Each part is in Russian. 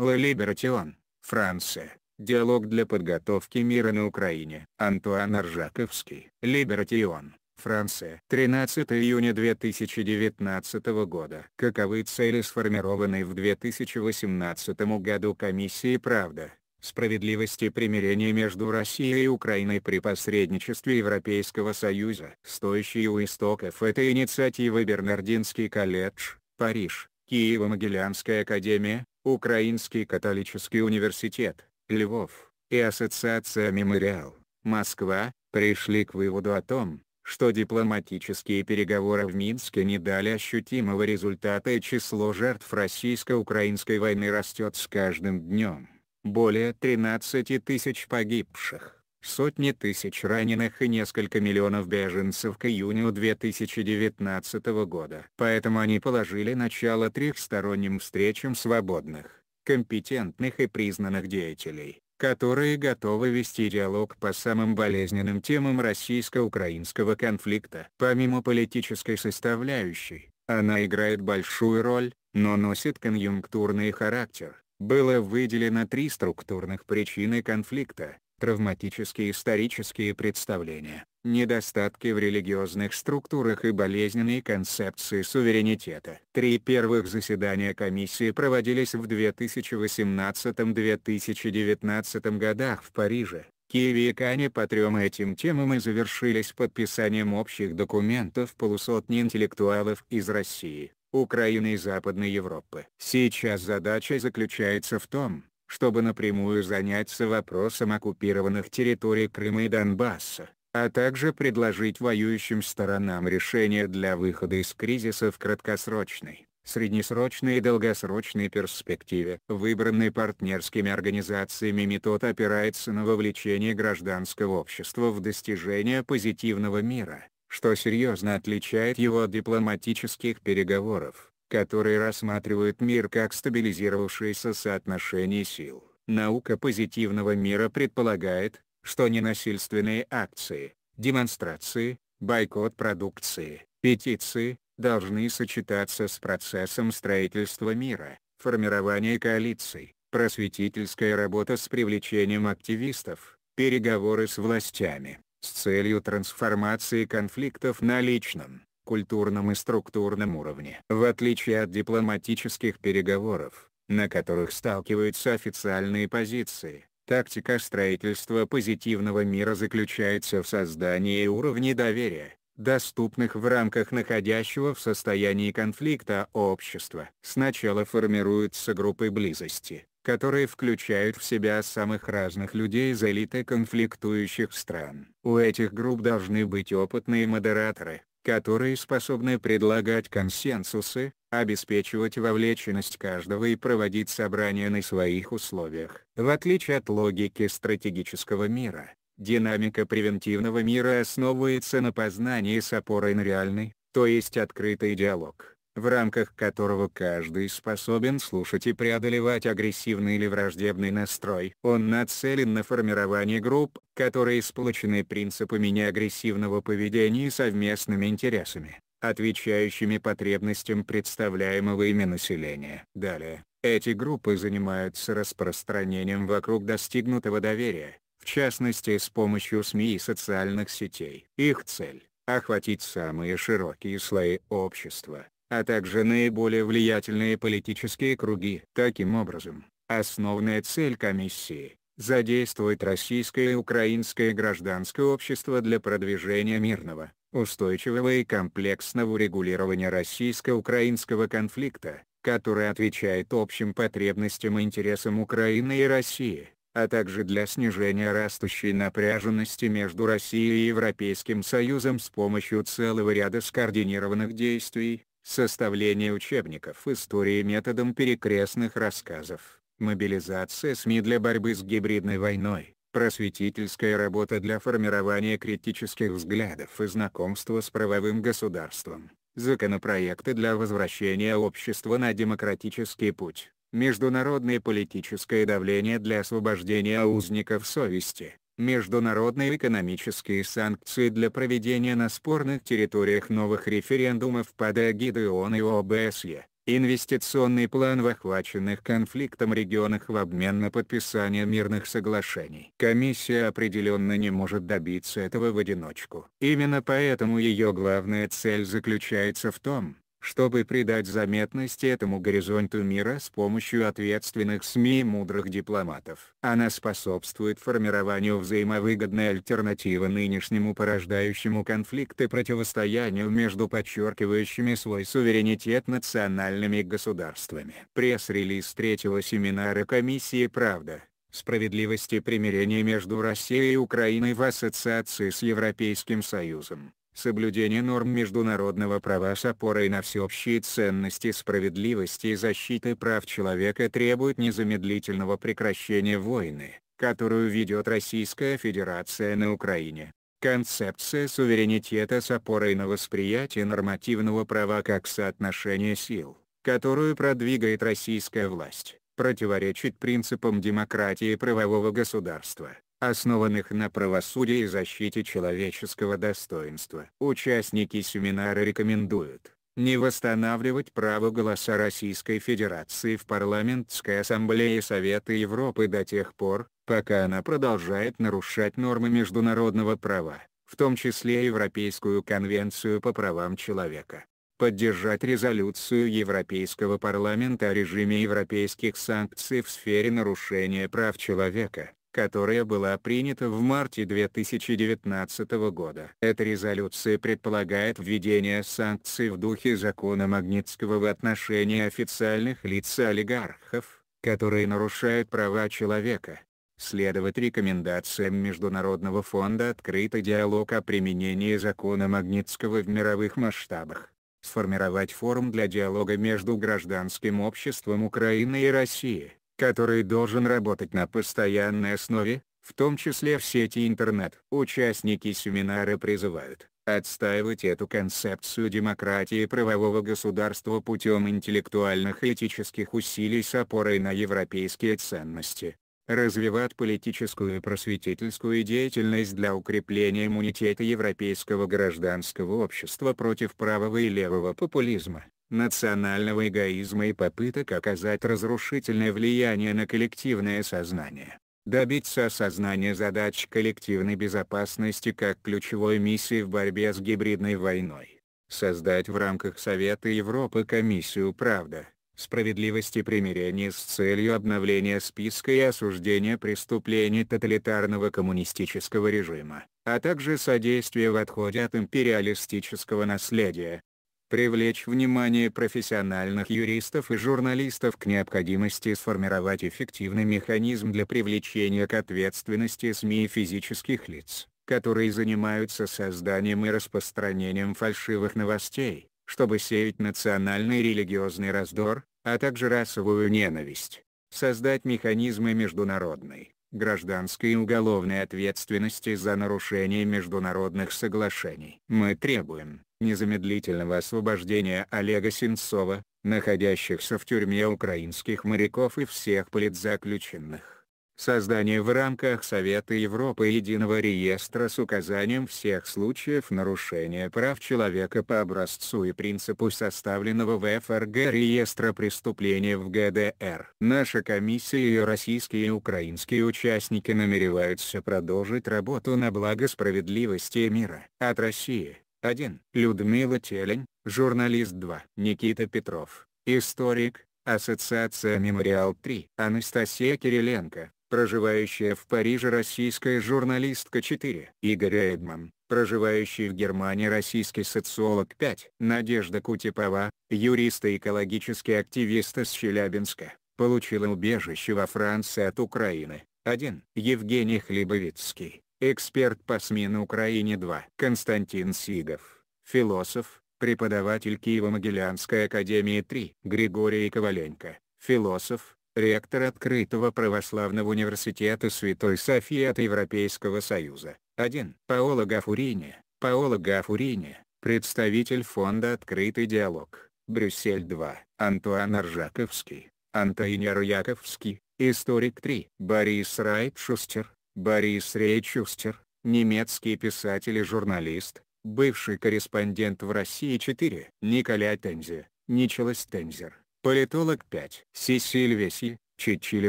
La Liberation, Франция. Диалог для подготовки мира на Украине. Антуан Аржаковский. Liberation. Франция. 13 июня 2019 года. Каковы цели сформированной в 2018 году комиссии «Правда», справедливости примирения между Россией и Украиной при посредничестве Европейского Союза. Стоящие у истоков этой инициативы Бернардинский колледж, Париж, Киево-Могилянская академия, Украинский католический университет, Львов, и Ассоциация «Мемориал», Москва, пришли к выводу о том, что дипломатические переговоры в Минске не дали ощутимого результата и число жертв российско-украинской войны растет с каждым днем. Более 13 тысяч погибших, сотни тысяч раненых и несколько миллионов беженцев к июню 2019 года. Поэтому они положили начало трехсторонним встречам свободных, компетентных и признанных деятелей которые готовы вести диалог по самым болезненным темам российско-украинского конфликта. Помимо политической составляющей, она играет большую роль, но носит конъюнктурный характер. Было выделено три структурных причины конфликта, травматические исторические представления, недостатки в религиозных структурах и болезненные концепции суверенитета. Три первых заседания комиссии проводились в 2018-2019 годах в Париже, Киеве и Кане по трем этим темам и завершились подписанием общих документов полусотни интеллектуалов из России, Украины и Западной Европы. Сейчас задача заключается в том, чтобы напрямую заняться вопросом оккупированных территорий Крыма и Донбасса, а также предложить воюющим сторонам решения для выхода из кризиса в краткосрочной, среднесрочной и долгосрочной перспективе. Выбранный партнерскими организациями метод опирается на вовлечение гражданского общества в достижение позитивного мира, что серьезно отличает его от дипломатических переговоров которые рассматривают мир как стабилизировавшееся соотношение сил. Наука позитивного мира предполагает, что ненасильственные акции, демонстрации, бойкот продукции, петиции, должны сочетаться с процессом строительства мира, формирования коалиций, просветительская работа с привлечением активистов, переговоры с властями, с целью трансформации конфликтов на личном, культурном и структурном уровне. В отличие от дипломатических переговоров, на которых сталкиваются официальные позиции, тактика строительства позитивного мира заключается в создании уровней доверия, доступных в рамках находящего в состоянии конфликта общества. Сначала формируются группы близости, которые включают в себя самых разных людей из элиты конфликтующих стран. У этих групп должны быть опытные модераторы, которые способны предлагать консенсусы, обеспечивать вовлеченность каждого и проводить собрания на своих условиях. В отличие от логики стратегического мира, динамика превентивного мира основывается на познании с опорой на реальный, то есть открытый диалог в рамках которого каждый способен слушать и преодолевать агрессивный или враждебный настрой. Он нацелен на формирование групп, которые сплочены принципами неагрессивного поведения и совместными интересами, отвечающими потребностям представляемого ими населения. Далее, эти группы занимаются распространением вокруг достигнутого доверия, в частности с помощью СМИ и социальных сетей. Их цель – охватить самые широкие слои общества, а также наиболее влиятельные политические круги. Таким образом, основная цель комиссии – задействовать российское и украинское гражданское общество для продвижения мирного, устойчивого и комплексного урегулирования российско-украинского конфликта, который отвечает общим потребностям и интересам Украины и России, а также для снижения растущей напряженности между Россией и Европейским Союзом с помощью целого ряда скоординированных действий, Составление учебников истории методом перекрестных рассказов, мобилизация СМИ для борьбы с гибридной войной, просветительская работа для формирования критических взглядов и знакомства с правовым государством, законопроекты для возвращения общества на демократический путь, международное политическое давление для освобождения узников совести, международные экономические санкции для проведения на спорных территориях новых референдумов под эгидой ООН и ОБСЕ, инвестиционный план в охваченных конфликтом регионах в обмен на подписание мирных соглашений. Комиссия определенно не может добиться этого в одиночку. Именно поэтому ее главная цель заключается в том, чтобы придать заметность этому горизонту мира с помощью ответственных СМИ и мудрых дипломатов. Она способствует формированию взаимовыгодной альтернативы нынешнему порождающему конфликты противостоянию между подчеркивающими свой суверенитет национальными государствами. Пресс-релиз третьего семинара Комиссии «Правда» справедливости примирения между Россией и Украиной в ассоциации с Европейским Союзом соблюдение норм международного права с опорой на всеобщие ценности справедливости и защиты прав человека требует незамедлительного прекращения войны, которую ведет Российская Федерация на Украине. Концепция суверенитета с опорой на восприятие нормативного права как соотношение сил, которую продвигает российская власть, противоречит принципам демократии и правового государства основанных на правосудии и защите человеческого достоинства. Участники семинара рекомендуют не восстанавливать право голоса Российской Федерации в Парламентской Ассамблее Совета Европы до тех пор, пока она продолжает нарушать нормы международного права, в том числе Европейскую конвенцию по правам человека. Поддержать резолюцию Европейского парламента о режиме европейских санкций в сфере нарушения прав человека, которая была принята в марте 2019 года. Эта резолюция предполагает введение санкций в духе закона Магнитского в отношении официальных лиц и олигархов, которые нарушают права человека. Следовать рекомендациям Международного фонда «Открытый диалог о применении закона Магнитского в мировых масштабах» сформировать форум для диалога между гражданским обществом Украины и России который должен работать на постоянной основе, в том числе в сети интернет. Участники семинара призывают отстаивать эту концепцию демократии правового государства путем интеллектуальных и этических усилий с опорой на европейские ценности, развивать политическую и просветительскую деятельность для укрепления иммунитета европейского гражданского общества против правого и левого популизма, национального эгоизма и попыток оказать разрушительное влияние на коллективное сознание. Добиться осознания задач коллективной безопасности как ключевой миссии в борьбе с гибридной войной. Создать в рамках Совета Европы комиссию «Правда», справедливости примирения с целью обновления списка и осуждения преступлений тоталитарного коммунистического режима, а также содействия в отходе от империалистического наследия, привлечь внимание профессиональных юристов и журналистов к необходимости сформировать эффективный механизм для привлечения к ответственности СМИ и физических лиц, которые занимаются созданием и распространением фальшивых новостей, чтобы сеять национальный религиозный раздор, а также расовую ненависть. Создать механизмы международной, гражданской и уголовной ответственности за нарушение международных соглашений. Мы требуем незамедлительного освобождения Олега Сенцова, находящихся в тюрьме украинских моряков и всех политзаключенных. Создание в рамках Совета Европы единого реестра с указанием всех случаев нарушения прав человека по образцу и принципу составленного в ФРГ реестра преступлений в ГДР. Наша комиссия и российские и украинские участники намереваются продолжить работу на благо справедливости и мира. От России 1. Людмила Телень, журналист 2. Никита Петров, историк, Ассоциация Мемориал 3. Анастасия Кириленко, проживающая в Париже российская журналистка 4. Игорь Эдман, проживающий в Германии российский социолог 5. Надежда Кутепова, юрист и экологический активист из Челябинска, получила убежище во Франции от Украины. 1. Евгений Хлебовицкий, эксперт по СМИ на Украине 2. Константин Сигов, философ, преподаватель Киево-Могилянской академии 3. Григорий Коваленко, философ, ректор Открытого православного университета Святой Софии от Европейского Союза. 1. Паоло Гафурини, Паоло Гафурини, представитель фонда «Открытый диалог», Брюссель 2. Антуан Аржаковский, Антониар Яковский, историк 3. Борис Райтшустер, Борис Рейчустер, немецкий писатель и журналист, бывший корреспондент в России 4. Николя Тензе, Ничелас Тензер, политолог 5. Сесиль Веси, Чичили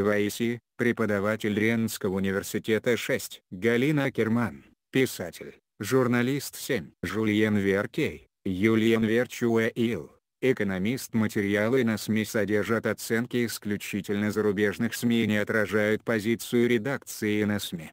Ваиси, преподаватель Ренского университета 6. Галина Акерман, писатель, журналист 7. Жульен Веркей, Юлиен Верчуэил, экономист материалы на СМИ содержат оценки исключительно зарубежных СМИ и не отражают позицию редакции на СМИ.